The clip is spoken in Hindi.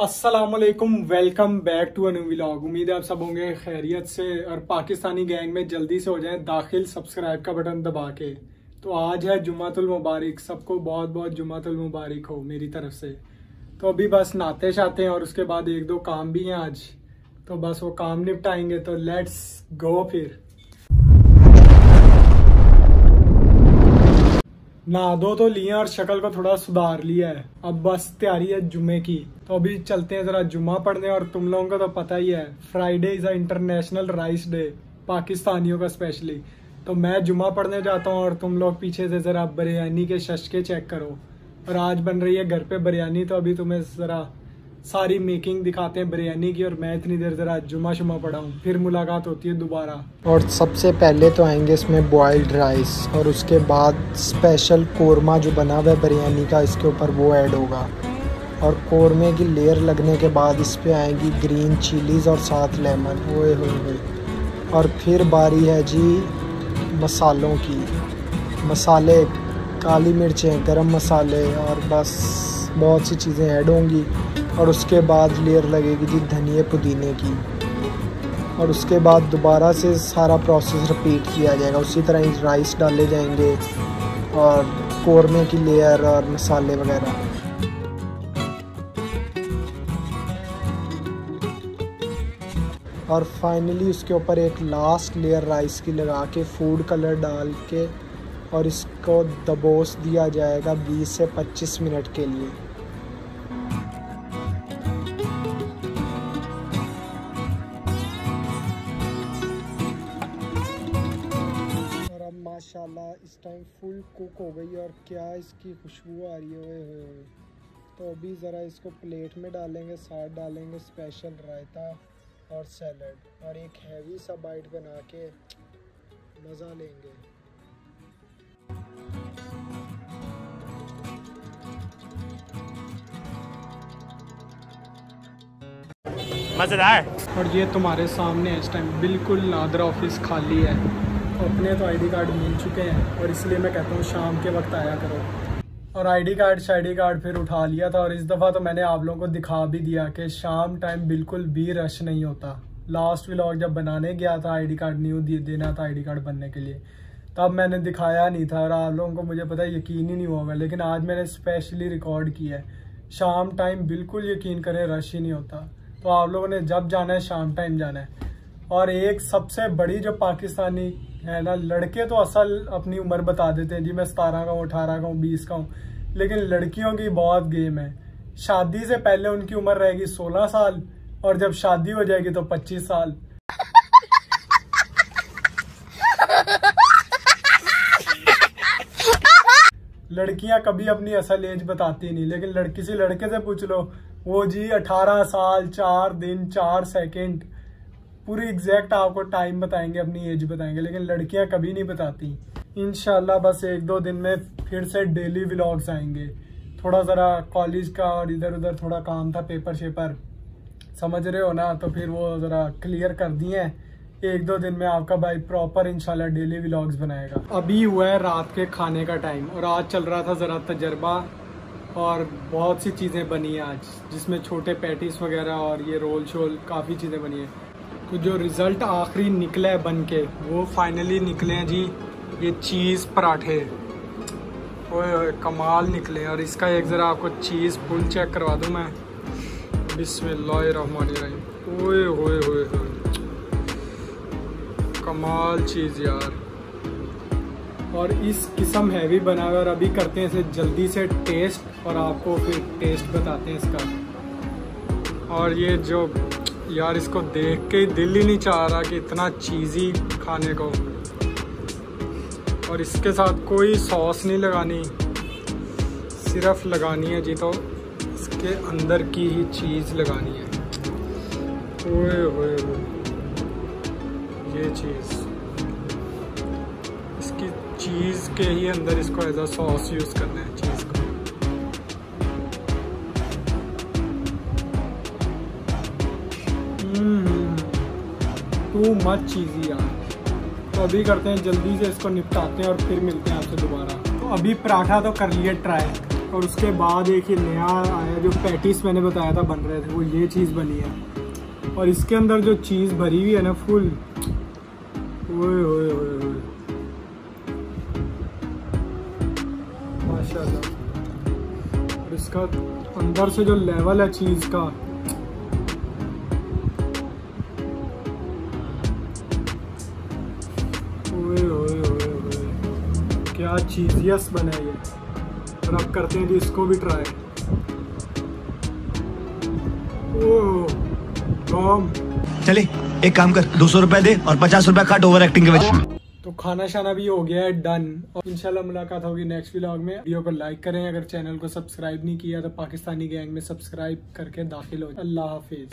Aslam welcome back to new vlog उम्मीद है आप सब होंगे खैरियत से और पाकिस्तानी गैंग में जल्दी से हो जाएँ दाखिल सब्सक्राइब का बटन दबा के। तो आज है जुमातुल मुबारक। सबको बहुत बहुत जुमातुल मुबारक हो मेरी तरफ़ से। तो अभी बस नाते शाते हैं और उसके बाद एक दो काम भी हैं आज। तो बस वो काम निपटाएँगे तो लेट्स गो फिर। नहा दो तो लिए और शक्ल को थोड़ा सुधार लिया है। अब बस तैयारी है जुमे की। तो अभी चलते हैं जरा जुमा पढ़ने और तुम लोगों का तो पता ही है Friday is a international rice day पाकिस्तानियों का स्पेशली तो मैं जुमा पढ़ने जाता हूँ और तुम लोग पीछे से जरा बिरयानी के शशके चेक करो। और आज बन रही है घर पे बिरयानी तो अभी तुम्हें जरा सारी मेकिंग दिखाते हैं बिरयानी की और मैं इतनी देर ज़रा जुमा शुमा पढ़ा हूँ। फिर मुलाकात होती है दोबारा। और सबसे पहले तो आएँगे इसमें बॉइल्ड राइस और उसके बाद स्पेशल कोरमा जो बना हुआ है बिरयानी का, इसके ऊपर वो ऐड होगा। और कोरमे की लेयर लगने के बाद इस पर आएँगी ग्रीन चिलीज़ और साथ लेमन ओए हुए और फिर बारी है जी मसालों की। मसाले, काली मिर्चें, गरम मसाले और बस बहुत सी चीज़ें ऐड होंगी। और उसके बाद लेयर लगेगी जी धनिए पुदीने की। और उसके बाद दोबारा से सारा प्रोसेस रिपीट किया जाएगा। उसी तरह ही राइस डाले जाएँगे और कौरमे की लेयर और मसाले वगैरह। और फाइनली उसके ऊपर एक लास्ट लेयर राइस की लगा के फ़ूड कलर डाल के और इसको दबोस दिया जाएगा 20 से 25 मिनट के लिए। माशाल्लाह इस टाइम फुल कुक हो गई और क्या इसकी खुशबू आ रही है ओए तो अभी ज़रा इसको प्लेट में डालेंगे साथ डालेंगे स्पेशल रायता और सैलड और एक हैवी सा बाइट बना के मज़ा लेंगे। मज़ेदार। और ये तुम्हारे सामने इस टाइम बिल्कुल नादर ऑफ़िस खाली है। अपने तो आईडी कार्ड मिल चुके हैं और इसलिए मैं कहता हूँ शाम के वक्त आया करो। और आईडी कार्ड शाईडी कार्ड फिर उठा लिया था और इस दफ़ा तो मैंने आप लोगों को दिखा भी दिया कि शाम टाइम बिल्कुल भी रश नहीं होता। लास्ट व्लॉग जब बनाने गया था आईडी कार्ड न्यू देना था आईडी कार्ड बनने के लिए। तब मैंने दिखाया नहीं था और आप लोगों को मुझे पता यकीन ही नहीं होगा, लेकिन आज मैंने स्पेशली रिकॉर्ड किया है। शाम टाइम बिल्कुल यकीन करें रश ही नहीं होता। तो आप लोगों ने जब जाना है, शाम टाइम जाना है। और एक सबसे बड़ी जो पाकिस्तानी है ना, लड़के तो असल अपनी उम्र बता देते हैं, जी मैं सतारह का हूँ, अठारह का हूँ, बीस का हूँ, लेकिन लड़कियों की बहुत गेम है। शादी से पहले उनकी उम्र रहेगी सोलह साल, और जब शादी हो जाएगी तो पच्चीस साल। लड़कियाँ कभी अपनी असल एज बताती नहीं, लेकिन लड़की से लड़के से पूछ लो, वो जी अठारह साल, चार दिन, चार सेकंड पूरी एग्जैक्ट आपको टाइम बताएँगे, अपनी एज बताएँगे, लेकिन लड़कियाँ कभी नहीं बताती। इनशाला बस एक दो दिन में फिर से डेली व्लॉग्स आएँगे। थोड़ा ज़रा कॉलेज का और इधर उधर थोड़ा काम था पेपर शेपर समझ रहे हो ना? तो फिर वो ज़रा क्लियर कर दिए एक दो दिन में आपका भाई प्रॉपर इंशाल्लाह डेली व्लॉग्स बनाएगा। अभी हुआ है रात के खाने का टाइम और आज चल रहा था ज़रा तजर्बा और बहुत सी चीज़ें बनी है आज, जिसमें छोटे पैटिस वगैरह और ये रोल शोल काफ़ी चीज़ें बनी है। तो जो रिज़ल्ट आखिरी निकला है बन के, वो फाइनली निकले हैं जी, ये चीज़ पराठे। ओए कमाल निकले और इसका एक ज़रा आपको चीज़ फुल चेक करवा दूँ मैं। बिस्मिल्लाहिर्रहमानिर्रहीम। ओए होए होए कमाल चीज़ यार। और इस किस्म हैवी बना हुआ और अभी करते हैं इसे जल्दी से टेस्ट और आपको फिर टेस्ट बताते हैं इसका। और ये जो यार, इसको देख के दिल ही नहीं चाह रहा कि इतना चीज़ी खाने को। और इसके साथ कोई सॉस नहीं लगानी। सिर्फ़ लगानी है जी तो। इसके अंदर की ही चीज़ लगानी है। ओए ओए ये चीज़ इसकी चीज़ के ही अंदर इसको एज अ सॉस यूज़ करना है चीज़ को। टू मच चीज़ी यार। तो अभी करते हैं, जल्दी से इसको निपटाते हैं और फिर मिलते हैं आपसे दोबारा। तो अभी पराठा तो कर लिए, ट्राई। और उसके बाद एक ही नया आया, जो पैटिस मैंने बताया था, बन रहे थे, वो ये चीज़ बनी है। और इसके अंदर जो चीज़ भरी हुई है ना, फुल। ओए ओए ओए। माशाल्लाह। और इसका अंदर से जो लेवल है चीज़ का क्या चीजियस बना है ये। और अब करते हैं जी इसको भी ट्राई ओह चले एक काम कर दो सौ रुपए दे और पचास रुपए काट ओवर एक्टिंग के वजह तो खाना शाना भी हो गया है डन और इंशाल्लाह मुलाकात होगी नेक्स्ट व्लॉग में। वीडियो को लाइक करें अगर चैनल को सब्सक्राइब नहीं किया तो पाकिस्तानी गैंग में सब्सक्राइब करके दाखिल हो अल्लाह हाफिज।